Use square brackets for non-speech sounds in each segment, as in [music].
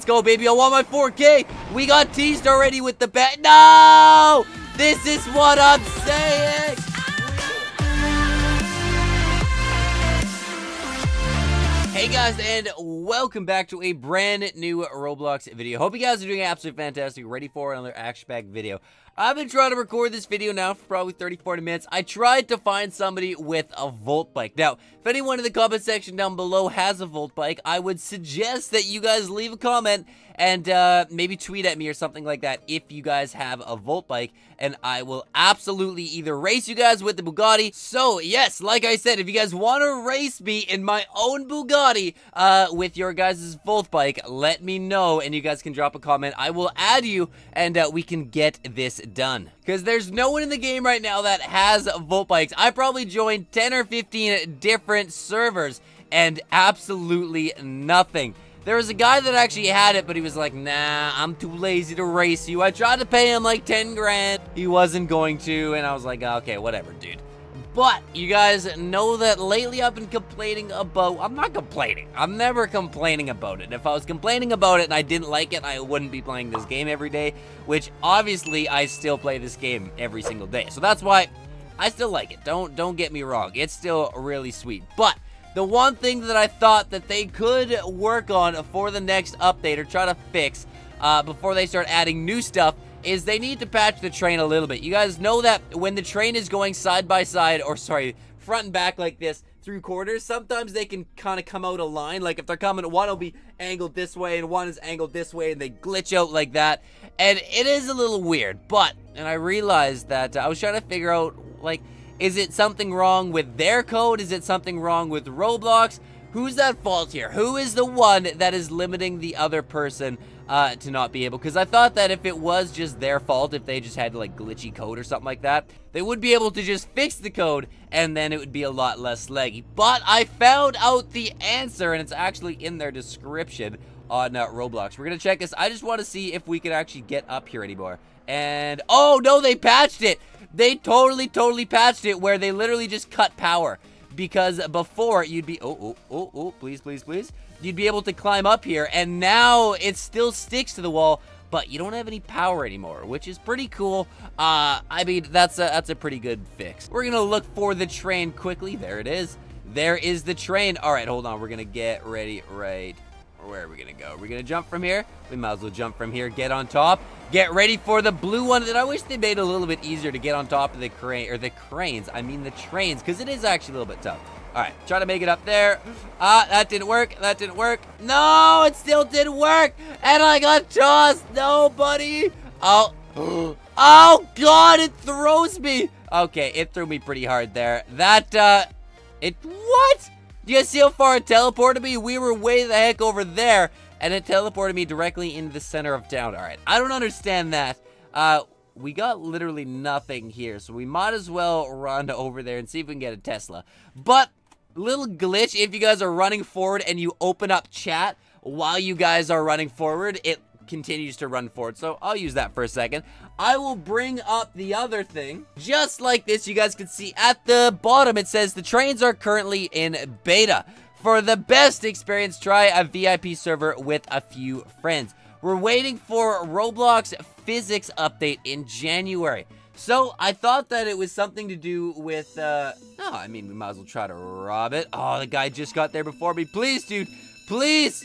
Let's go, baby. I want my 4K. We got teased already with the bet. No! This is what I'm saying. Hey guys, and welcome back to a brand new Roblox video. Hope you guys are doing absolutely fantastic. Ready for another action pack video. I've been trying to record this video now for probably 30, 40 minutes. I tried to find somebody with a Volt bike. Now, if anyone in the comment section down below has a Volt bike, I would suggest that you guys leave a comment and uh, maybe tweet at me or something like that if you guys have a Volt bike, and I will absolutely either race you guys with the Bugatti. So, yes, like I said, if you guys want to race me in my own Bugatti uh, with your guys' Volt bike, let me know, and you guys can drop a comment. I will add you, and uh, we can get this done. Because there's no one in the game right now that has Volt bikes. I probably joined 10 or 15 different servers, and absolutely nothing. There was a guy that actually had it, but he was like, nah, I'm too lazy to race you. I tried to pay him like 10 grand. He wasn't going to, and I was like, ah, okay, whatever, dude. But you guys know that lately I've been complaining about, I'm not complaining. I'm never complaining about it. If I was complaining about it and I didn't like it, I wouldn't be playing this game every day, which obviously I still play this game every single day. So that's why I still like it. Don't don't get me wrong. It's still really sweet. But the one thing that I thought that they could work on for the next update or try to fix uh, before they start adding new stuff is they need to patch the train a little bit. You guys know that when the train is going side by side, or sorry, front and back like this, through quarters, sometimes they can kind of come out of line. Like if they're coming, one will be angled this way and one is angled this way and they glitch out like that. And it is a little weird, but, and I realized that uh, I was trying to figure out, like, is it something wrong with their code? Is it something wrong with Roblox? Who's at fault here? Who is the one that is limiting the other person uh, to not be able? Because I thought that if it was just their fault, if they just had like glitchy code or something like that, they would be able to just fix the code and then it would be a lot less laggy. But I found out the answer and it's actually in their description on uh, Roblox. We're going to check this. I just want to see if we can actually get up here anymore. And, oh no, they patched it. They totally, totally patched it where they literally just cut power. Because before, you'd be, oh, oh, oh, oh, please, please, please. You'd be able to climb up here, and now it still sticks to the wall, but you don't have any power anymore, which is pretty cool. Uh, I mean, that's a, that's a pretty good fix. We're gonna look for the train quickly. There it is. There is the train. All right, hold on. We're gonna get ready right where are we gonna go? Are we gonna jump from here? We might as well jump from here, get on top, get ready for the blue one. that I wish they made a little bit easier to get on top of the crane, or the cranes, I mean the trains, because it is actually a little bit tough. All right, try to make it up there. Ah, that didn't work, that didn't work. No, it still didn't work, and I got tossed. No, buddy. Oh, [gasps] oh God, it throws me. Okay, it threw me pretty hard there. That, uh, it, what? Do you guys see how far it teleported me? We were way the heck over there, and it teleported me directly into the center of town. All right, I don't understand that. Uh, we got literally nothing here, so we might as well run over there and see if we can get a Tesla. But, little glitch, if you guys are running forward and you open up chat while you guys are running forward, it continues to run forward. So I'll use that for a second. I will bring up the other thing. Just like this, you guys can see at the bottom, it says the trains are currently in beta. For the best experience, try a VIP server with a few friends. We're waiting for Roblox physics update in January. So, I thought that it was something to do with, uh, no, I mean, we might as well try to rob it. Oh, the guy just got there before me. Please, dude, please.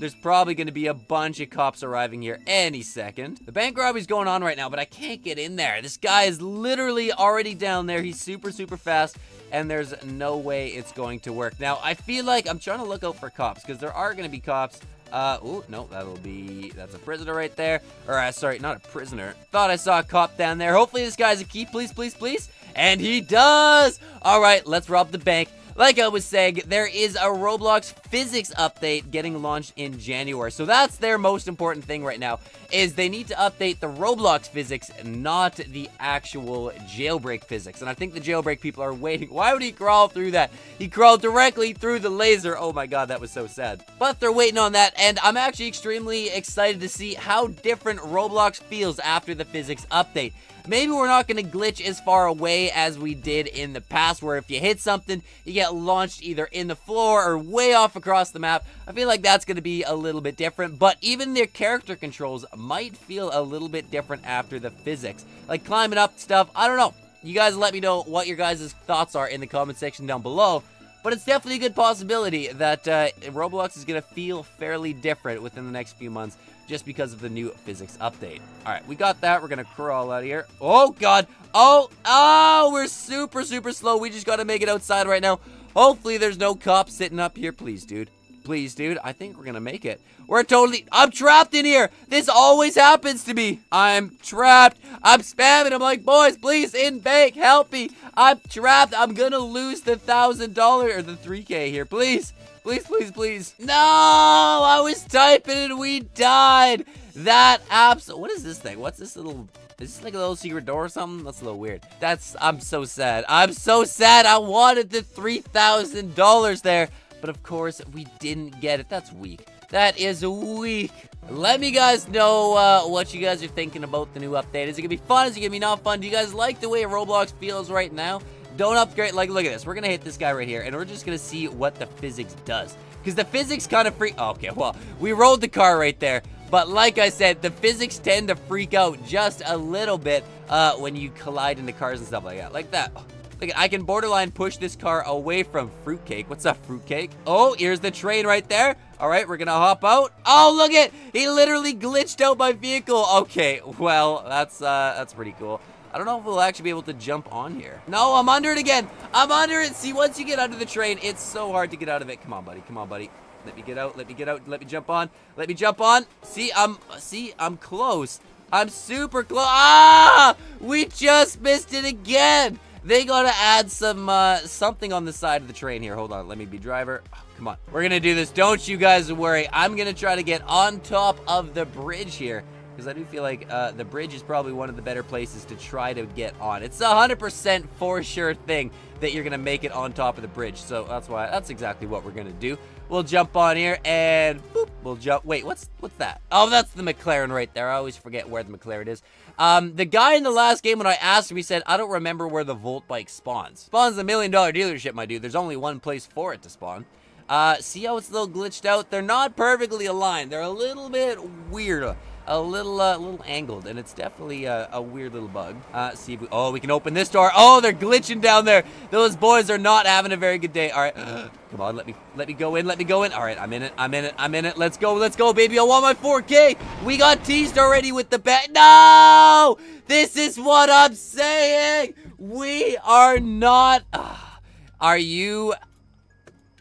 There's probably going to be a bunch of cops arriving here any second. The bank robbery's going on right now, but I can't get in there. This guy is literally already down there. He's super, super fast, and there's no way it's going to work. Now, I feel like I'm trying to look out for cops, because there are going to be cops. Uh, oh, no, that'll be, that's a prisoner right there. Or, uh, sorry, not a prisoner. Thought I saw a cop down there. Hopefully this guy's a key, please, please, please. And he does! All right, let's rob the bank. Like I was saying, there is a Roblox physics update getting launched in January. So that's their most important thing right now, is they need to update the Roblox physics, not the actual jailbreak physics. And I think the jailbreak people are waiting. [laughs] Why would he crawl through that? He crawled directly through the laser. Oh my god, that was so sad. But they're waiting on that, and I'm actually extremely excited to see how different Roblox feels after the physics update. maybe we're not going to glitch as far away as we did in the past, where if you hit something, you get launched either in the floor or way off across the map. I feel like that's going to be a little bit different, but even their character controls might feel a little bit different after the physics. Like climbing up stuff, I don't know. You guys let me know what your guys' thoughts are in the comment section down below. But it's definitely a good possibility that uh, Roblox is going to feel fairly different within the next few months just because of the new physics update. All right, we got that. We're going to crawl out of here. Oh, God. Oh, oh, we're super, super slow. We just got to make it outside right now. Hopefully there's no cops sitting up here. Please, dude. Please, dude. I think we're to make it. We're totally... I'm trapped in here. This always happens to me. I'm trapped. I'm spamming. I'm like, boys, please, in bank, help me. I'm trapped. I'm to lose the $1,000 or the 3K here. Please. Please, please, please. No, I was typing and we died. That apps. What is this thing? What's this little? Is this like a little secret door or something? That's a little weird. That's. I'm so sad. I'm so sad. I wanted the three thousand dollars there, but of course we didn't get it. That's weak. That is weak. Let me guys know uh, what you guys are thinking about the new update. Is it gonna be fun? Is it gonna be not fun? Do you guys like the way Roblox feels right now? Don't upgrade. Like, look at this. We're going to hit this guy right here, and we're just going to see what the physics does. Because the physics kind of freak... Oh, okay, well, we rolled the car right there. But like I said, the physics tend to freak out just a little bit uh, when you collide into cars and stuff like that. Like that. Look, I can borderline push this car away from Fruitcake. What's up, Fruitcake? Oh, here's the train right there. All right, we're gonna hop out. Oh, look it! He literally glitched out my vehicle. Okay, well, that's uh, that's pretty cool. I don't know if we'll actually be able to jump on here. No, I'm under it again. I'm under it. See, once you get under the train, it's so hard to get out of it. Come on, buddy. Come on, buddy. Let me get out. Let me get out. Let me jump on. Let me jump on. See, I'm, see, I'm close. I'm super close. Ah! We just missed it again. They gotta add some, uh, something on the side of the train here. Hold on. Let me be driver. Oh, come on. We're gonna do this. Don't you guys worry. I'm gonna try to get on top of the bridge here because I do feel like uh, the bridge is probably one of the better places to try to get on. It's a 100% for sure thing that you're going to make it on top of the bridge. So that's why, that's exactly what we're going to do. We'll jump on here and boop, we'll jump. Wait, what's what's that? Oh, that's the McLaren right there. I always forget where the McLaren is. Um, the guy in the last game when I asked him, he said, I don't remember where the Volt bike spawns. Spawns a million dollar dealership, my dude. There's only one place for it to spawn. Uh, see how it's a little glitched out? They're not perfectly aligned. They're a little bit weird a little, uh, little angled, and it's definitely a, a weird little bug. Uh, see if we, oh, we can open this door. Oh, they're glitching down there. Those boys are not having a very good day. All right, [clears throat] come on, let me, let me go in, let me go in. All right, I'm in it, I'm in it, I'm in it. Let's go, let's go, baby. I want my 4K. We got teased already with the bet. No, this is what I'm saying. We are not. [sighs] Are you?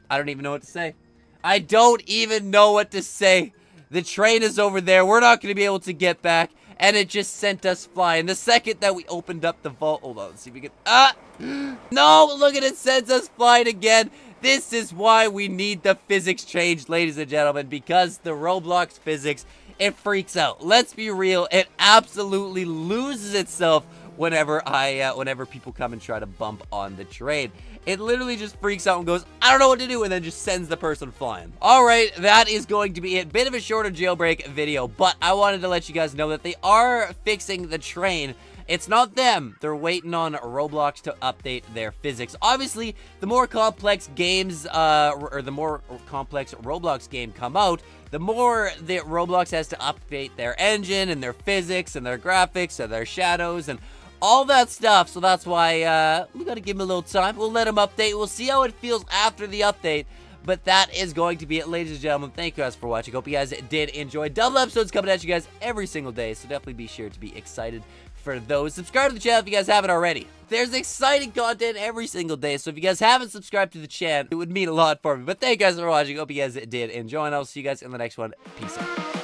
I don't even know what to say. I don't even know what to say. The train is over there. We're not going to be able to get back. And it just sent us flying. The second that we opened up the vault... Hold on, let's see if we can... Ah! [gasps] No! Look at it, sends us flying again. This is why we need the physics changed, ladies and gentlemen. Because the Roblox physics, it freaks out. Let's be real. It absolutely loses itself whenever I, uh, whenever people come and try to bump on the train. It literally just freaks out and goes, I don't know what to do, and then just sends the person flying. All right, that is going to be it. Bit of a shorter jailbreak video, but I wanted to let you guys know that they are fixing the train it's not them. They're waiting on Roblox to update their physics. Obviously, the more complex games, uh, or the more complex Roblox game come out, the more that Roblox has to update their engine and their physics and their graphics and their shadows and all that stuff. So that's why uh, we got to give him a little time. We'll let him update. We'll see how it feels after the update. But that is going to be it, ladies and gentlemen. Thank you guys for watching. Hope you guys did enjoy. Double episodes coming at you guys every single day. So definitely be sure to be excited for those. Subscribe to the channel if you guys haven't already. There's exciting content every single day. So if you guys haven't subscribed to the channel, it would mean a lot for me. But thank you guys for watching. Hope you guys did enjoy. And I'll see you guys in the next one. Peace out.